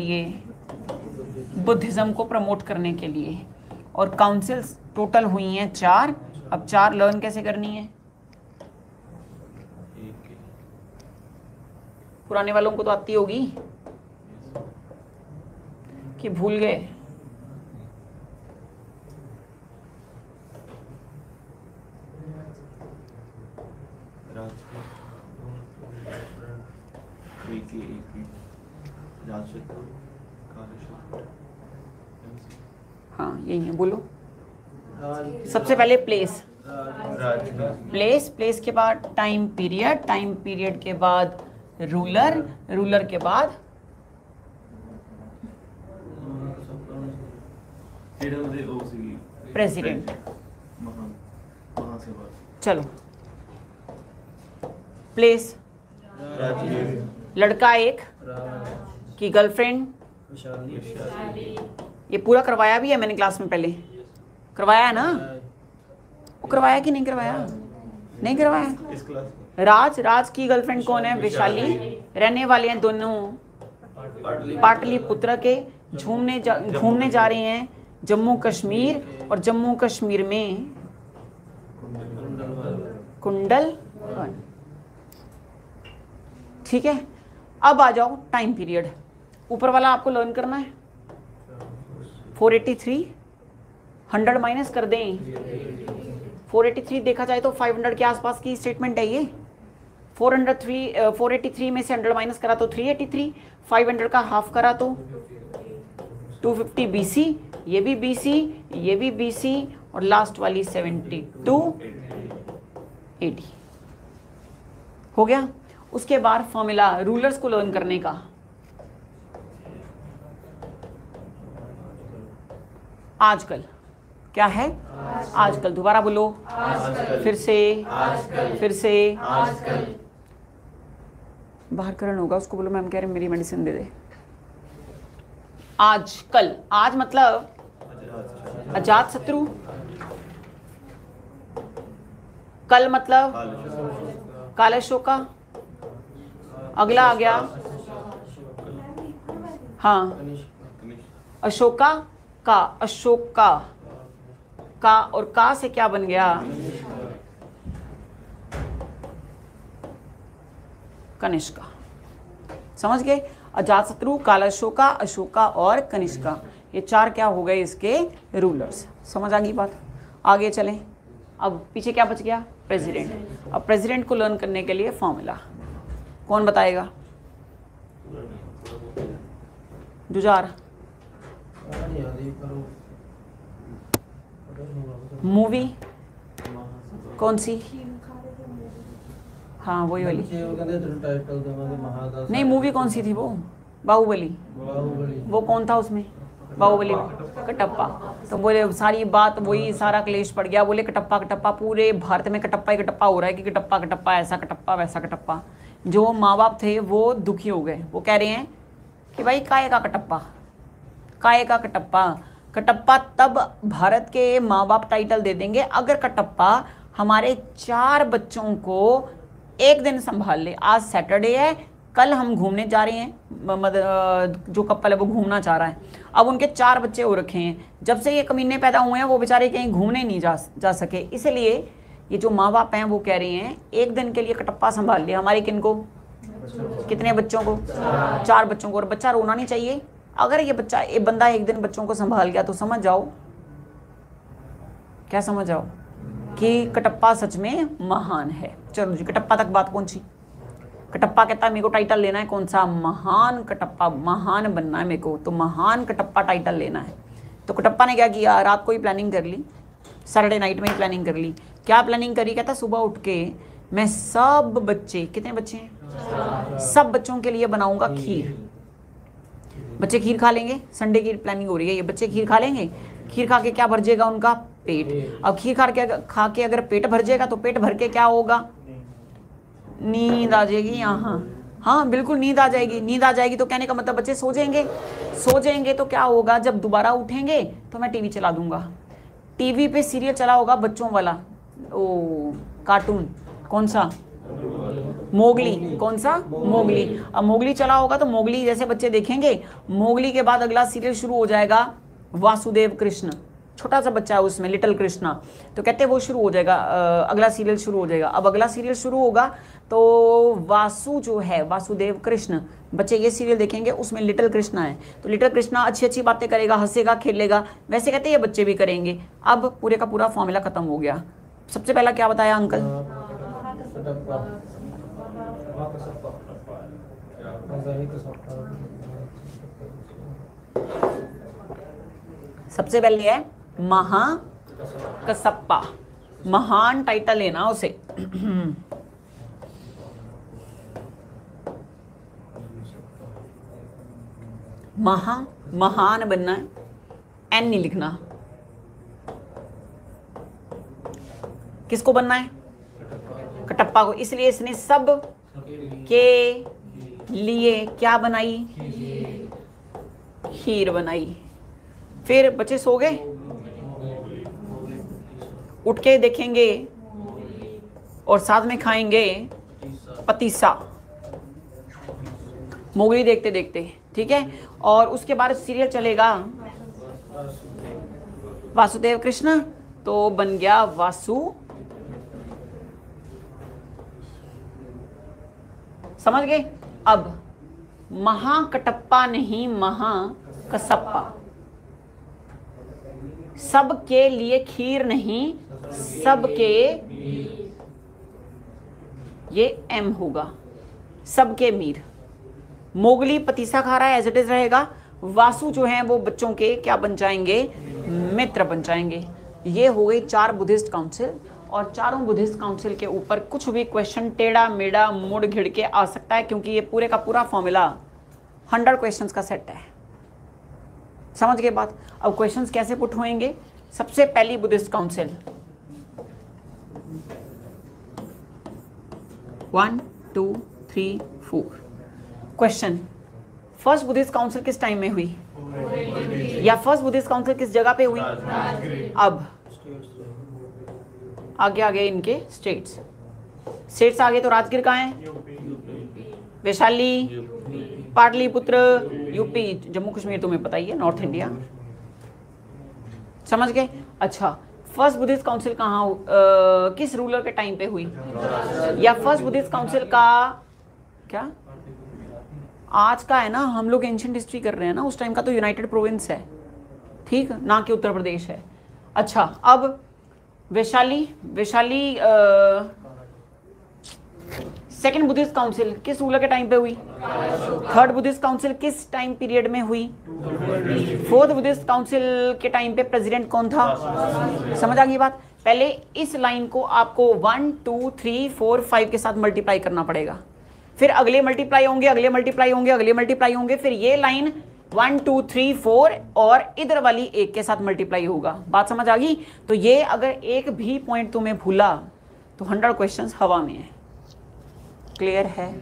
लिए बुद्धिज्म को प्रमोट करने के लिए। और काउंसिल्स टोटल हुई हैं चार। अब चार लर्न कैसे करनी है? पुराने वालों को तो आती होगी कि भूल गए। हाँ यही है बोलो। सबसे पहले प्लेस प्लेस प्लेस के बाद टाइम पीरियड टाइम पीरियड के बाद रूलर रूलर के बाद प्रेसिडेंट चलो। प्लेस लड़का एक की गर्लफ्रेंड ये पूरा करवाया भी है मैंने क्लास में पहले? करवाया है ना? वो करवाया कि नहीं करवाया? नहीं करवाया? राज राज की गर्लफ्रेंड कौन है? विशाली। रहने वाले हैं दोनों। पाटलिपुत्र। के। झूमने जा घूमने जा रहे हैं जम्मू कश्मीर और जम्मू कश्मीर में। कुंडल। वन ठीक है। अब आ जाओ टाइम पीरियड ऊपर वाला आपको लर्न करना है। 483 100 माइनस कर दें। 483 देखा जाए तो 500 के आसपास की स्टेटमेंट है ये। 403 483 में से 100 माइनस करा तो 383 500 का हाफ़ करा तो 250 बीसी ये भी बीसी ये भी बीसी और लास्ट वाली 72 80 हो गया? उसके बाद फॉर्मूला रूलर्स को लर्न करने का। आजकल। क्या है? आजकल, आजकल दोबारा बोलो। फिर से। फिर से। आजकल। बाहर करण होगा उसको बोलो मैम कह रहे मेरी मेडिसिन दे दे। आज कल आज मतलब अजात शत्रु। कल मतलब काले शोका अगला आ गया। हाँ। अशोका का, अशोका का का और का से क्या बन गया? कनिष्का। समझ गए? अजात शत्रु काला अशोका अशोका और कनिष्का। ये चार क्या हो गए इसके रूलर्स समझ आ गई बात? आगे चलें। अब पीछे क्या बच गया? प्रेसिडेंट अब प्रेसिडेंट को लर्न करने के लिए फॉर्मूला कौन बताएगा? जुजार मूवी कौन सी? हाँ वही वाली। नहीं मूवी कौन सी थी वो? बाहुबली। वो कौन था उसमें? बाहुबली कटप्पा। तो बोले सारी बात वही सारा क्लेश पड़ गया। बोले कटप्पा कटप्पा पूरे भारत में कटप्पा ही कटप्पा हो रहा है कि कटप्पा कटप्पा ऐसा कटप्पा वैसा कटप्पा। जो माँ बाप थे वो दुखी हो गए। वो कह रहे हैं कि भाई काय का कटप्पा? काय का कटप्पा। कटप्पा तब भारत के माँ बाप टाइटल दे देंगे। अगर कटप्पा हमारे चार बच्चों को एक दिन संभाल ले आज सैटरडे है कल हम घूमने जा रहे हैं मद, जो कपल है वो घूमना चाह रहा है। अब उनके चार बच्चे हो रखे हैं। जब से ये कमीने पैदा हुए हैं वो बेचारे कहीं घूमने नहीं जा जा सके। इसलिए ये जो माँ बाप हैं वो कह रहे हैं एक दिन के लिए कटप्पा संभाल लिया हमारे किन को? कितने बच्चों को? चार बच्चों को। और बच्चा रोना नहीं चाहिए। अगर ये बच्चा, ये बंदा एक दिन बच्चों को संभाल गया तो समझ जाओ। क्या समझ जाओ? कि कटप्पा सच में महान है। चलो जी, कटप्पा तक बात पहुँची। कटप्पा कहता है, मेरे को टाइटल लेना है। कौन सा? महान कटप्पा, महान बनना है मेरे को। तो महान कटप्पा टाइटल लेना है। तो कटप्पा ने क्या किया? रात को ही प्लानिंग कर ली। सैटरडे नाइट में ही प्लानिंग कर ली। क्या प्लानिंग करी? कहता, सुबह उठ के मैं सब बच्चे, कितने बच्चे हैं? सब बच्चों के लिए बनाऊँगा खीर। बच्चे खीर खा लेंगे संडे की प्लानिंग हो रही है ये बच्चे खीर खा लेंगे। खीर खा के क्या भर जाएगा उनका? पेट। अब खीर खा के खा के अगर पेट भर जाएगा तो पेट भर के क्या होगा? नींद आ जाएगी यहाँ। हाँ बिल्कुल नींद आ जाएगी। नींद आ जाएगी तो कहने का मतलब बच्चे सो जाएँगे। सो जाएँगे तो क्या होगा? जब दोबारा उठेंगे तो मैं टीवी चला दूँगा। टीवी पे सीरियल चला होगा बच्चों वाला। ओ कार्टून कौन सा? मोगली कौन सा? मोगली। अब मोगली चला होगा तो मोगली जैसे बच्चे देखेंगे मोगली के बाद अगला सीरियल शुरू हो जाएगा वासुदेव कृष्ण। छोटा सा बच्चा है उसमें लिटिल कृष्णा। तो कहते हैं वो शुरू हो जाएगा अगला सीरियल शुरू हो जाएगा। अब अगला सीरियल शुरू होगा तो वासु जो है वासुदेव कृष्ण बच्चे ये सीरियल देखेंगे उसमें लिटिल कृष्णा है। तो लिटिल कृष्णा अच्छी अच्छी बातें करेगा हंसेगा खेलेगा वैसे कहते हैं ये बच्चे भी करेंगे। अब पूरे का पूरा फॉर्मूला खत्म हो गया। सबसे पहला क्या बताया अंकल? सबसे पहले है, महा कसप्पा महान टाइटल है ना उसे। महा, महान बनना है। एन नहीं लिखना। किसको बनना है? कटप्पा को। इसलिए इसने सब के लिए क्या बनाई? खीर बनाई। फिर बच्चे सो गए? उठ के देखेंगे और साथ में खाएँगे पतीसा। मोगली देखते देखते, ठीक है? और उसके बाद सीरियल चलेगा वासुदेव कृष्ण तो बन गया वासु। समझ गए? अब महाकटप्पा नहीं महाकसप्पा सबके लिए खीर नहीं, सबके ये एम होगा। सबके मीर। मोगली पतीसा खा रहा है एज इट इज़ रहेगा। वासु जो है, वो बच्चों के क्या बन जाएँगे? मित्र बन जाएँगे। ये हो गई चार बुद्धिस्ट काउंसिल और चारों बुद्धिस्ट काउंसिल के ऊपर कुछ भी क्वेश्चन टेढ़ा मेढ़ा मुड़ घिड़ के आ सकता है क्योंकि ये पूरे का पूरा फॉर्मूला हंड्रेड क्वेश्चंस का सेट है। समझ गए बात? अब क्वेश्चंस कैसे पुट होंगे सबसे पहली Buddhist council. One two three four question first Buddhist council किस टाइम में हुई? या फ़र्स्ट बुद्धिस्ट काउंसिल किस जगह पे हुई? अब। आगे आगे इनके स्टेट्स स्टेट्स आगे तो राजगीर कहाँ है? वैशाली, पाटलिपुत्र, यूपी, जम्मू कश्मीर तुम्हें पता ही है नॉर्थ इंडिया समझ गए? अच्छा फ़र्स्ट बुद्धिस्ट काउंसिल कहाँ किस रूलर के टाइम पे हुई? या फ़र्स्ट बुद्धिस्ट काउंसिल का, क्या? आज का है ना, हम लोग एंशियंट हिस्ट्री कर रहे हैं ना, उस टाइम का तो यूनाइटेड प्रोविंस है। ठीक? ना कि उत्तर प्रदेश है। अच्छा अब Vaishali Vaishali second Buddhist council किस रूलर के टाइम पे हुई? थर्ड बुद्धिस्ट काउंसिल किस टाइम पीरियड में हुई? फोर्थ बुद्धिस्ट काउंसिल के टाइम पे प्रेसिडेंट कौन था? समझ आ गई बात? पहले इस लाइन को आपको one two three four five के साथ मल्टीप्लाई करना पड़ेगा। फिर अगले मल्टीप्लाई होंगे, अगले मल्टीप्लाई होंगे, अगले मल्टीप्लाई होंगे, फिर ये line one two three four और इधर वाली एक के साथ मल्टीप्लाई होगा। बात समझ आ गई? तो ये अगर एक भी पॉइंट तुम्हें भूला तो हंड्रेड क्वेश्चन हवा में है। क्लियर है?